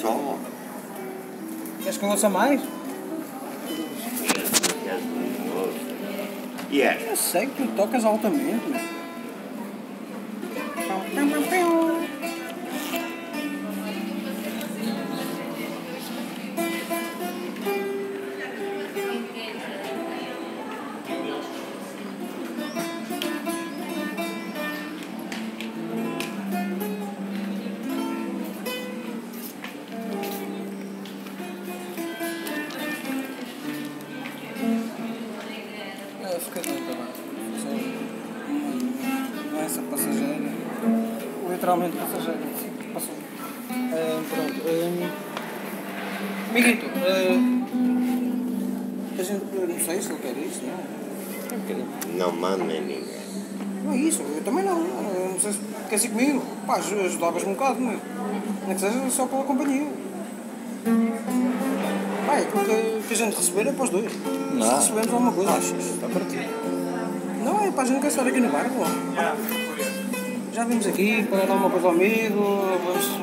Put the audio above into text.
Só. Queres que eu ouça mais? E esta? Eu sei que tu tocas altamente, Eu fiquei doido agora. Não é essa passageira. Literalmente passageira. Passou. Pronto. ah, Miguito, a gente, não sei se ele quer isso, não. É um bocadinho. Não manda em ninguém. Não é isso, eu também não. Eu não sei se quer ser comigo. Pá, aj- ajudavas-me um bocado, mas nem que seja só pela companhia. É aquilo que, que a gente receber é para os dois. Não. Se recebemos alguma coisa. Achas? Está partido. Não, é pá, a gente quer estar aqui no barco. ó. Já vimos aqui para dar uma coisa ao amigo, vamos